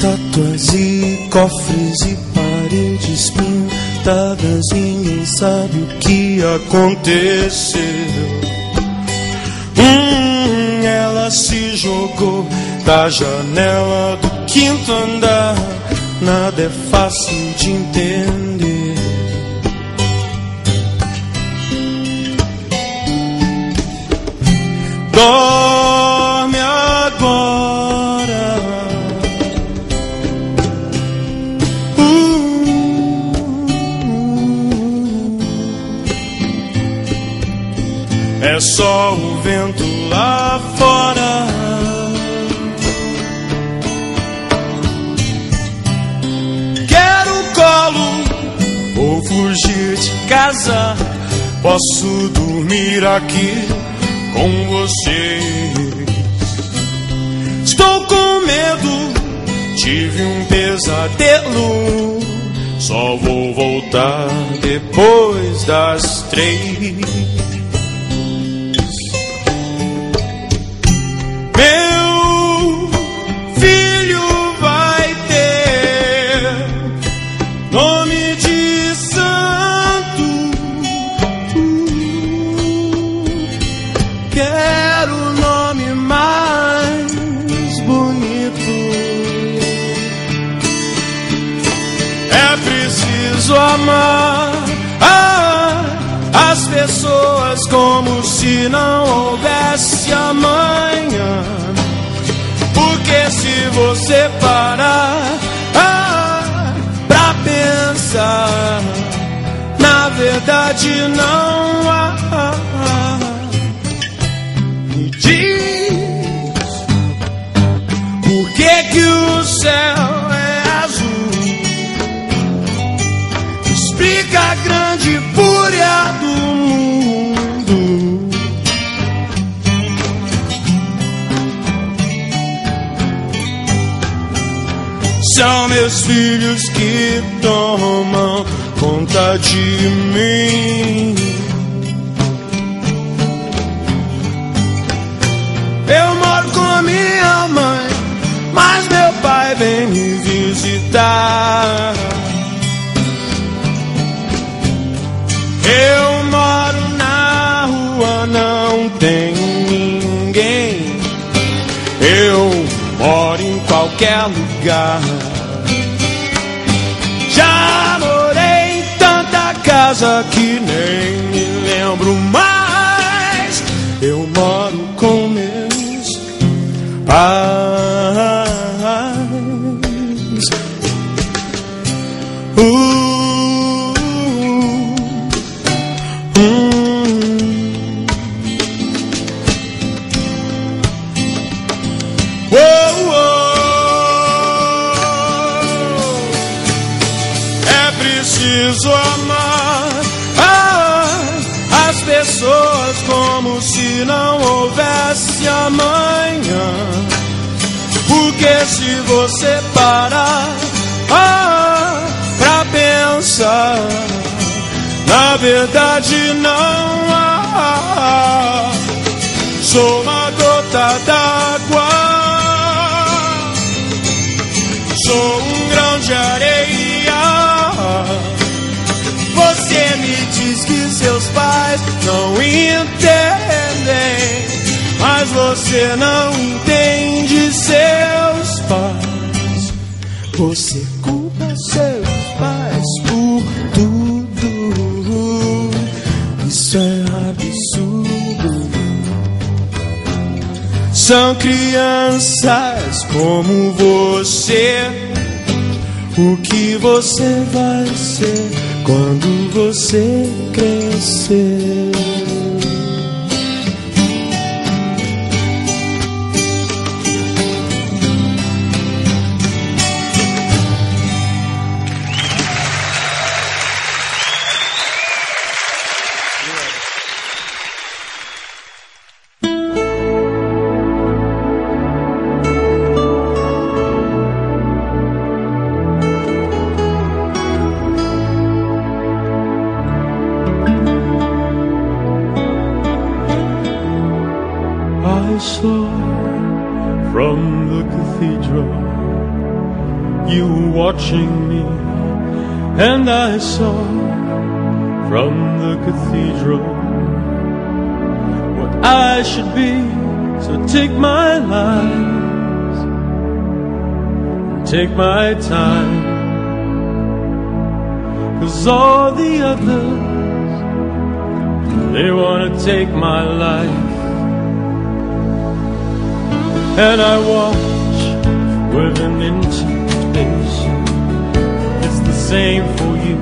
estátuas e cofres e paredes pintadas, ninguém sabe o que aconteceu. Hum, ela se jogou da janela do quinto andar, nada é fácil de entender. Dorme é só o vento lá fora. Quero colo, vou fugir de casa. Posso dormir aqui com vocês. Estou com medo, tive um pesadelo. Só vou voltar depois das três. Amar ah, as pessoas como se não houvesse amanhã. Porque se você parar ah, pra pensar, na verdade não há. São meus filhos que tomam conta de mim. Eu moro com minha mãe, mas meu pai vem me visitar. Eu moro na rua, não tem ninguém. Eu moro em qualquer lugar. Casa que nem me lembro mais. Eu moro com meus pais. Uh. Uou, uou. É preciso amar como se não houvesse amanhã. Porque se você parar ah, pra pensar, na verdade não há. Sou uma gota d'água, sou um grão de areia. Você me diz que seus pais entendem, mas você não entende seus pais. Você culpa seus pais por tudo. Isso é absurdo. São crianças como você. O que você vai ser quando você crescer? From the cathedral you were watching me, and I saw from the cathedral what I should be. So take my life, take my time, cause all the others they wanna take my life. And I watch with an intimidation. It's the same for you.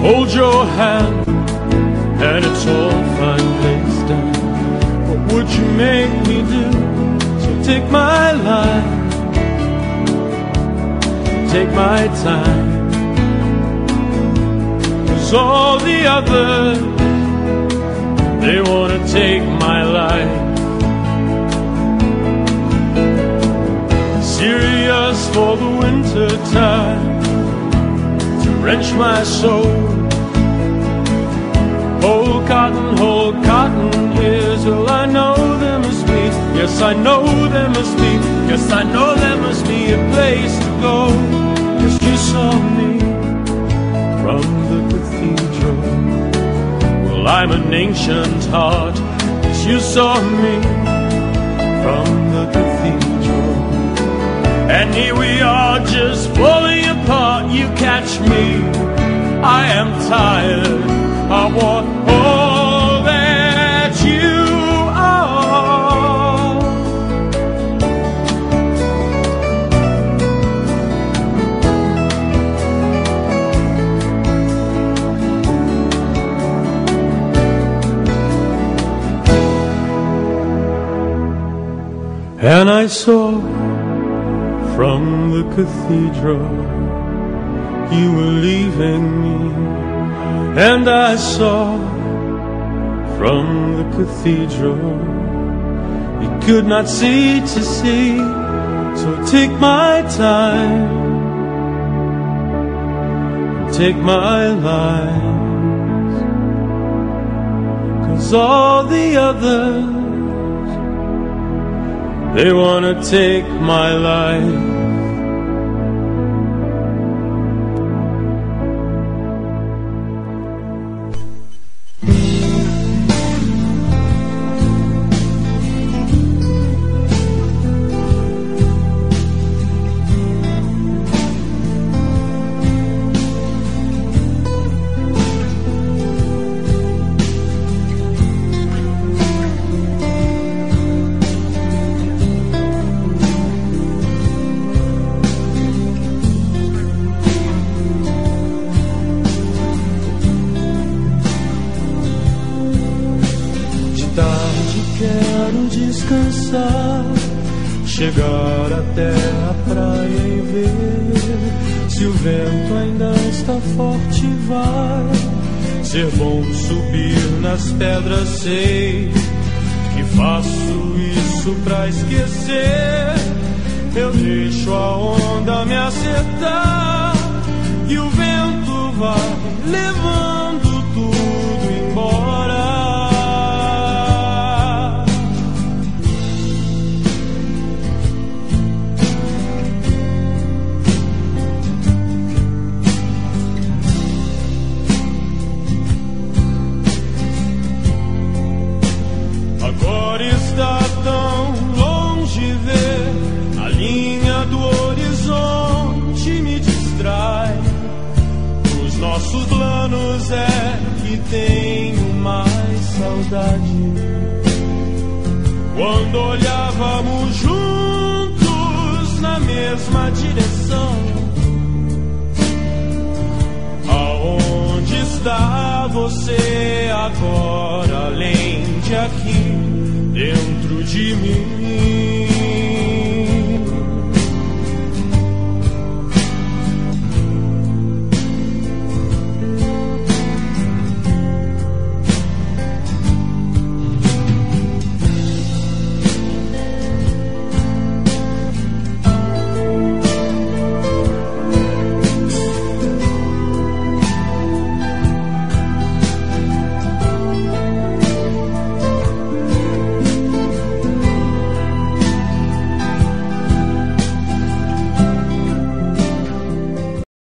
Hold your hand, and it's all fine placed down. What would you make me do? So take my life, take my time. Cause all the others, they wanna take my life. For the winter time to wrench my soul. Whole cotton, whole cotton is all I know there must be. Yes, I know there must be. Yes, I know there must be a place to go. Yes, you saw me from the cathedral. Well, I'm an ancient heart. Yes, you saw me from the cathedral. I. Want all that you are. And I saw from the cathedral you were leaving me, and I saw from the cathedral you could not see to see. So take my time, take my life, cause all the others. They wanna take my life. Chegar até a praia e ver se o vento ainda está forte. Vai ser bom subir nas pedras, sei que faço isso pra esquecer. Eu deixo a onda me acertar e o vento vai levando nossos planos é que tenho mais saudade. Quando olhávamos juntos na mesma direção. Aonde está você agora, além de aqui, dentro de mim?